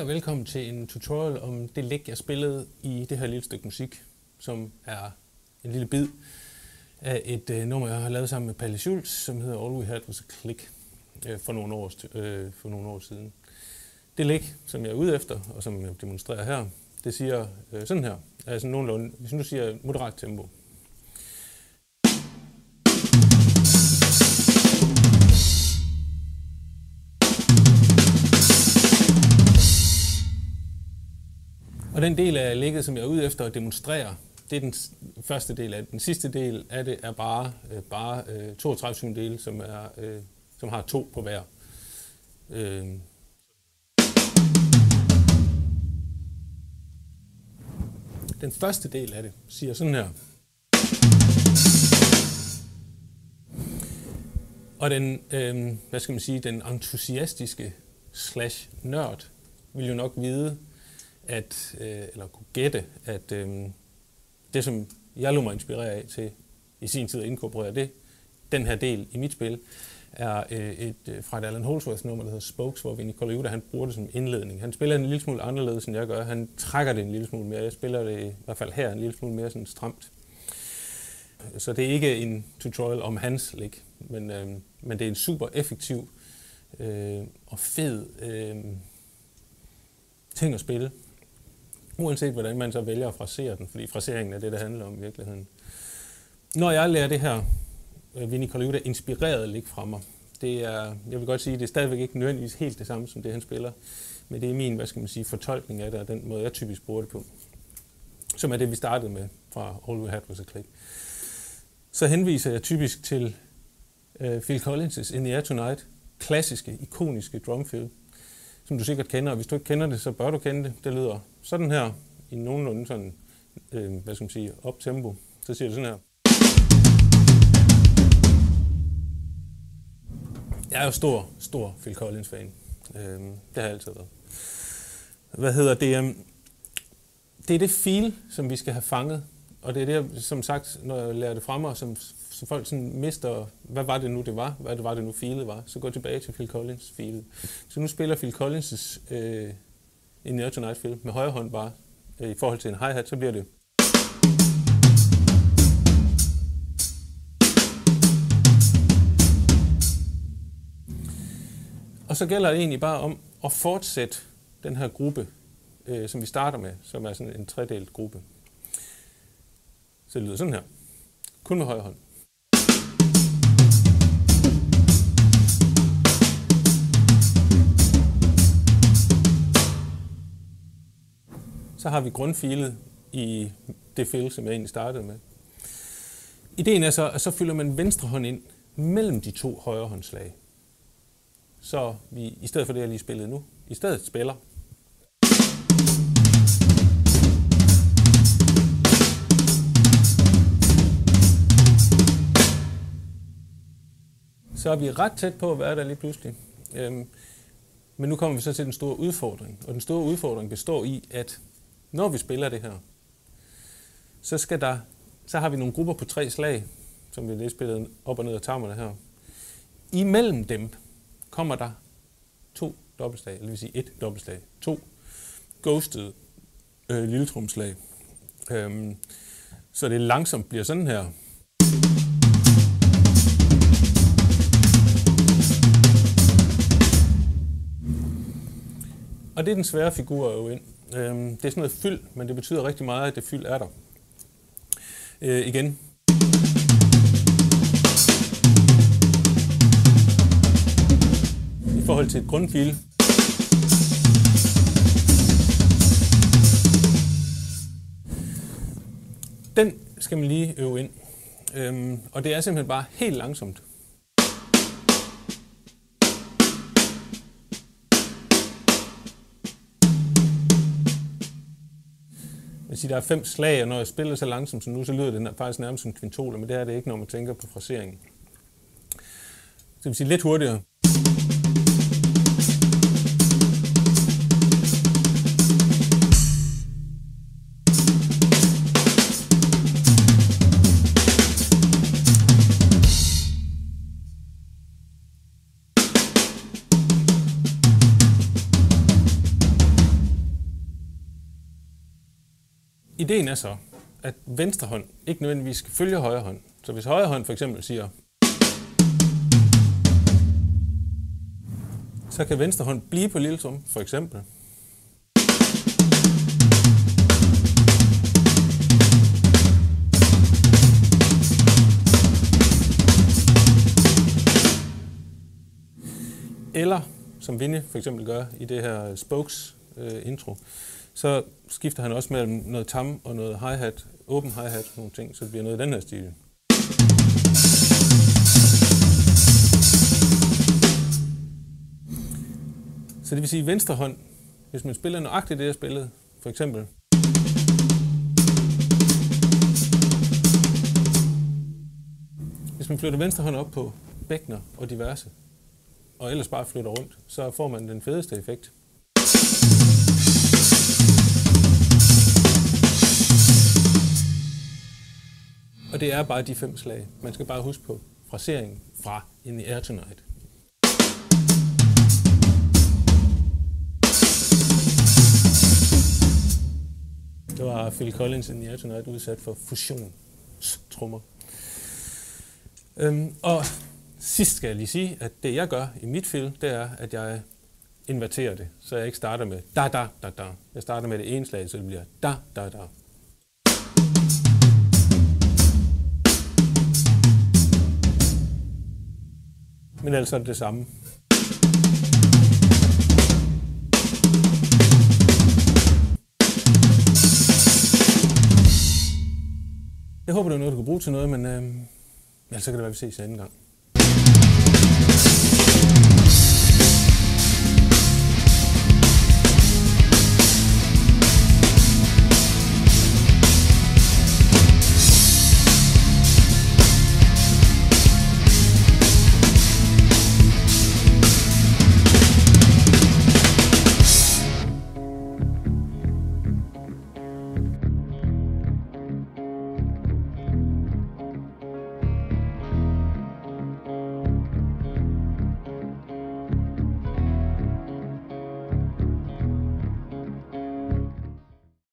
Hej og velkommen til en tutorial om det læg, jeg spillede i det her lille stykke musik, som er en lille bid af et øh, nummer, jeg har lavet sammen med Palle Schultz, som hedder All We Had Was A Click øh, for, nogle år, øh, for nogle år siden. Det læg, som jeg er ude efter, og som jeg demonstrerer her, det siger øh, sådan her, altså nogenlunde, hvis nu siger moderat tempo, Og den del af lægget, som jeg er ude efter at demonstrere, det er den første del af det. Den sidste del af det er bare, øh, bare øh, 32 dele, som, er, øh, som har to på hver. Øh. Den første del af det siger sådan her. Og den, øh, hvad skal man sige, den entusiastiske slash nørd vil jo nok vide, at, øh, eller kunne gætte, at øh, det, som jeg lå mig inspirere af til i sin tid at inkorporere det, den her del i mit spil, er øh, et øh, fra et Alan Holdsworth nummer, der hedder Spokes, hvor Vinnie Colaiuta, han bruger det som indledning. Han spiller en lille smule anderledes, end jeg gør. Han trækker det en lille smule mere. Jeg spiller det i hvert fald her en lille smule mere sådan stramt. Så det er ikke en tutorial om hans lig, men, øh, men det er en super effektiv øh, og fed øh, ting at spille uanset hvordan man så vælger at frasere den, fordi fraseringen er det, det handler om i virkeligheden. Når jeg lærer det her, øh, Vinnie Colaiuta inspireret ligge fra mig, det er, jeg vil godt sige, det er stadigvæk ikke nødvendigvis helt det samme som det, han spiller, men det er min, hvad skal man sige, fortolkning af det, og den måde, jeg typisk bruger det på, som er det, vi startede med fra All We Had Was A Click. Så henviser jeg typisk til uh, Phil Collins' In The Air Tonight, klassiske, ikoniske drumfill, som du sikkert kender, og hvis du ikke kender det, så bør du kende det. Det lyder sådan her, i nogenlunde sådan, øh, hvad skal man sige, op tempo. Så siger det sådan her. Jeg er jo stor, stor Phil Collins-fan. Øh, det har jeg altid været. Hvad hedder det? Øhm, det er det feel, som vi skal have fanget. Og det er det, som sagt, når jeg lærer det frem, og som så folk sådan mister, hvad var det nu, det var? Hvad det var det nu, feelet var? Så gå tilbage til Phil Collins feelet. Så nu spiller Phil Collins' øh, en Near Tonight film med højre hånd bare. Øh, I forhold til en hi-hat, så bliver det Og så gælder det egentlig bare om at fortsætte den her gruppe, øh, som vi starter med, som er sådan en tredelt gruppe. Så det lyder sådan her. Kun med højre hånd. Så har vi grundfilet i det fil, som jeg egentlig startede med. Ideen er så, at så fylder man venstre hånd ind mellem de to højre håndslag. Så vi, i stedet for det, jeg lige spillede nu, i stedet spiller så er vi ret tæt på at være der lige pludselig. Øhm, men nu kommer vi så til den store udfordring. Og den store udfordring består i, at når vi spiller det her, så, skal der, så har vi nogle grupper på tre slag, som vi lige spillet op og ned af tarmerne her. Imellem dem kommer der to dobbeltslag, eller vil sige et dobbeltslag, to ghosted øh, lille trumslag. Øhm, så det langsomt bliver sådan her. Og det er den svære figur at øve ind. Øhm, det er sådan noget fyld, men det betyder rigtig meget, at det fyld er der. Øh, igen. I forhold til et grundfil, den skal man lige øve ind. Øhm, og det er simpelthen bare helt langsomt. Sige, der er fem slag, og når jeg spiller så langsomt som nu, så lyder det faktisk nærmest som kvintoler, men det er det ikke, når man tænker på fraseringen. Så det vil sige lidt hurtigere. Ideen er så, at venstre hånd ikke nødvendigvis skal følge højre hånd. Så hvis højre hånd for eksempel siger, så kan venstre hånd blive på lille tom, for eksempel. Eller, som Vinnie for eksempel gør i det her Spokes øh, intro, så skifter han også mellem noget tam og noget hi-hat, åben hi-hat, nogle ting, så det bliver noget i den her stil. Så det vil sige, at venstre hånd, hvis man spiller nøjagtigt det, jeg spillede, for eksempel, hvis man flytter venstre hånd op på bækkener og diverse, og ellers bare flytter rundt, så får man den fedeste effekt. Og det er bare de fem slag. Man skal bare huske på fraseringen fra In the Air Tonight. Det var Phil Collins in the Air Tonight udsat for fusionstrummer. Øhm, og sidst skal jeg lige sige, at det jeg gør i mit fil, det er, at jeg inverterer det. Så jeg ikke starter med da da da da. Jeg starter med det ene slag, så det bliver da da da. Men altså det samme. Jeg håber, det er noget, du kan bruge til noget, men øh, ellers så kan det være, at vi ses en anden gang.